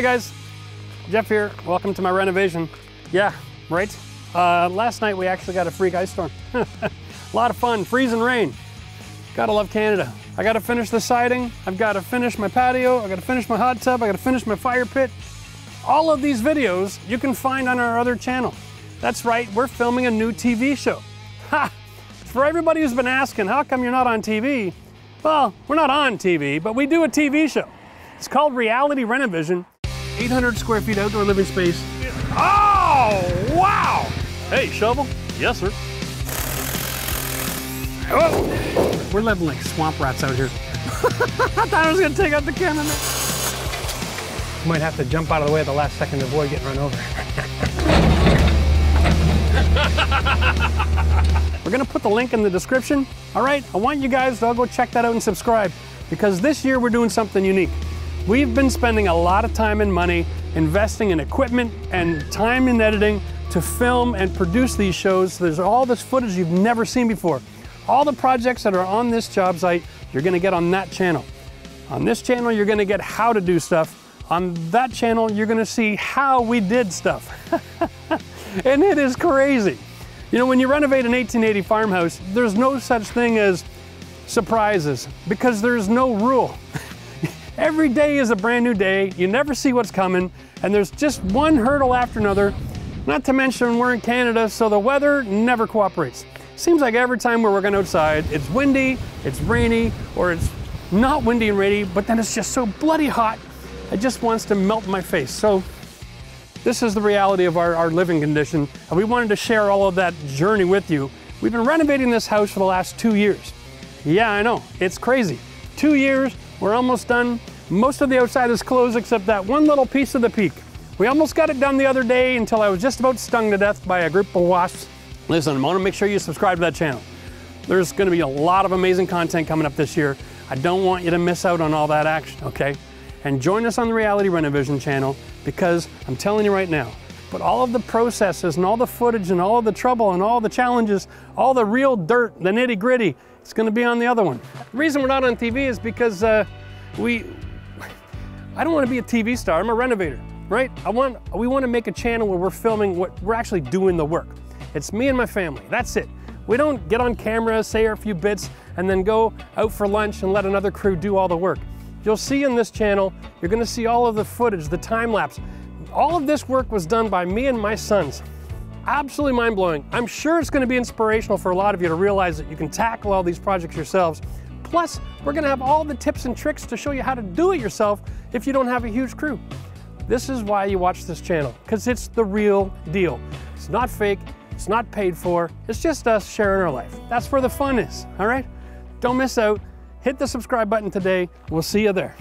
Hey guys, Jeff here. Welcome to my renovation. Yeah, right? Uh, last night we actually got a freak ice storm. a lot of fun, freezing rain. Gotta love Canada. I gotta finish the siding, I've gotta finish my patio, I gotta finish my hot tub, I gotta finish my fire pit. All of these videos you can find on our other channel. That's right, we're filming a new TV show. Ha! For everybody who's been asking, how come you're not on TV? Well, we're not on TV, but we do a TV show. It's called Reality Renovision. 800 square feet outdoor living space. Oh, wow! Hey, shovel? Yes, sir. Oh, we're living like swamp rats out here. I thought I was gonna take out the camera. Might have to jump out of the way at the last second to avoid getting run over. We're gonna put the link in the description. All right, I want you guys to all go check that out and subscribe because this year we're doing something unique. We've been spending a lot of time and money investing in equipment and time in editing to film and produce these shows. There's all this footage you've never seen before. All the projects that are on this job site, you're gonna get on that channel. On this channel, you're gonna get how to do stuff. On that channel, you're gonna see how we did stuff. and it is crazy. You know, when you renovate an 1880 farmhouse, there's no such thing as surprises because there's no rule. Every day is a brand new day. You never see what's coming, and there's just one hurdle after another. Not to mention we're in Canada, so the weather never cooperates. Seems like every time we're working outside, it's windy, it's rainy, or it's not windy and rainy, but then it's just so bloody hot, it just wants to melt my face. So this is the reality of our, our living condition, and we wanted to share all of that journey with you. We've been renovating this house for the last two years. Yeah, I know, it's crazy. Two years, we're almost done. Most of the outside is closed except that one little piece of the peak. We almost got it done the other day until I was just about stung to death by a group of wasps. Listen, I want to make sure you subscribe to that channel. There's going to be a lot of amazing content coming up this year. I don't want you to miss out on all that action, okay? And join us on the Reality Renovision channel because I'm telling you right now, but all of the processes and all the footage and all of the trouble and all the challenges, all the real dirt, the nitty gritty, it's going to be on the other one. The reason we're not on TV is because uh, we, I don't want to be a TV star. I'm a renovator, right? I want, we want to make a channel where we're filming what we're actually doing the work. It's me and my family. That's it. We don't get on camera, say a few bits, and then go out for lunch and let another crew do all the work. You'll see in this channel, you're gonna see all of the footage, the time lapse. All of this work was done by me and my sons. Absolutely mind blowing. I'm sure it's gonna be inspirational for a lot of you to realize that you can tackle all these projects yourselves. Plus, we're gonna have all the tips and tricks to show you how to do it yourself if you don't have a huge crew. This is why you watch this channel, because it's the real deal. It's not fake, it's not paid for, it's just us sharing our life. That's where the fun is, all right? Don't miss out hit the subscribe button today. We'll see you there.